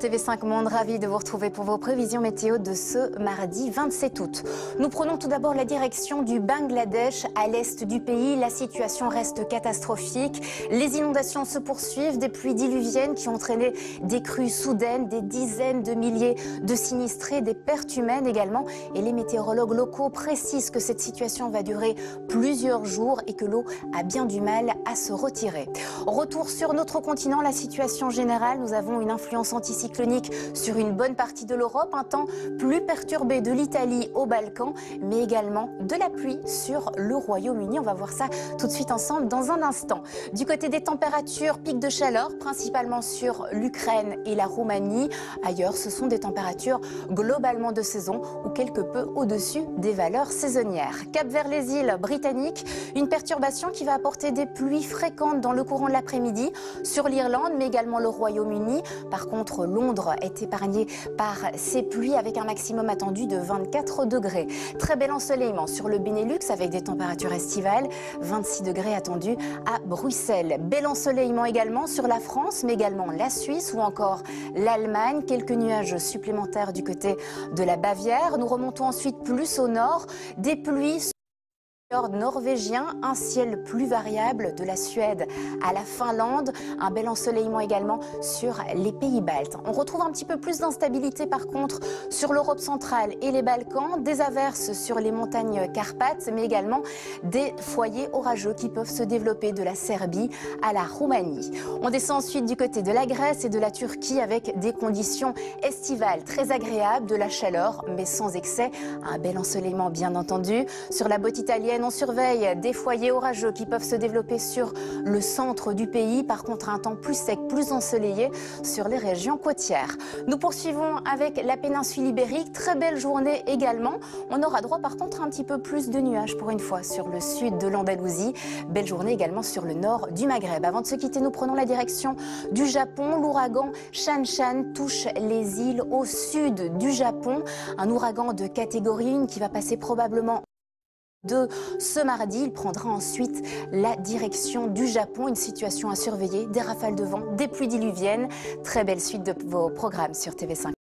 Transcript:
TV5 Monde, ravi de vous retrouver pour vos prévisions météo de ce mardi 27 août. Nous prenons tout d'abord la direction du Bangladesh à l'est du pays. La situation reste catastrophique. Les inondations se poursuivent, des pluies diluviennes qui ont entraîné des crues soudaines, des dizaines de milliers de sinistrés, des pertes humaines également. Et les météorologues locaux précisent que cette situation va durer plusieurs jours et que l'eau a bien du mal à se retirer. Retour sur notre continent, la situation générale, nous avons une influence anticyclonique sur une bonne partie de l'Europe, un temps plus perturbé de l'Italie au Balkan, mais également de la pluie sur le Royaume-Uni. On va voir ça tout de suite ensemble dans un instant. Du côté des températures, pic de chaleur, principalement sur l'Ukraine et la Roumanie. Ailleurs, ce sont des températures globalement de saison ou quelque peu au-dessus des valeurs saisonnières. Cap vers les îles britanniques, une perturbation qui va apporter des pluies fréquentes dans le courant de l'après-midi sur l'Irlande, mais également le Royaume-Uni. Par contre, Londres est épargné par ces pluies avec un maximum attendu de 24 degrés. Très bel ensoleillement sur le Benelux avec des températures estivales, 26 degrés attendus à Bruxelles. Bel ensoleillement également sur la France, mais également la Suisse ou encore l'Allemagne. Quelques nuages supplémentaires du côté de la Bavière. Nous remontons ensuite plus au nord. Des pluies norvégien, un ciel plus variable de la Suède à la Finlande, un bel ensoleillement également sur les pays baltes. On retrouve un petit peu plus d'instabilité par contre sur l'Europe centrale et les Balkans, des averses sur les montagnes Carpates, mais également des foyers orageux qui peuvent se développer de la Serbie à la Roumanie. On descend ensuite du côté de la Grèce et de la Turquie avec des conditions estivales très agréables, de la chaleur mais sans excès, un bel ensoleillement bien entendu. Sur la botte italienne, on surveille des foyers orageux qui peuvent se développer sur le centre du pays. Par contre, un temps plus sec, plus ensoleillé sur les régions côtières. Nous poursuivons avec la péninsule ibérique. Très belle journée également. On aura droit par contre un petit peu plus de nuages pour une fois sur le sud de l'Andalousie. Belle journée également sur le nord du Maghreb. Avant de se quitter, nous prenons la direction du Japon. L'ouragan Shan-Shan touche les îles au sud du Japon. Un ouragan de catégorie 1 qui va passer probablement de ce mardi. Il prendra ensuite la direction du Japon, une situation à surveiller, des rafales de vent, des pluies diluviennes. Très belle suite de vos programmes sur TV5.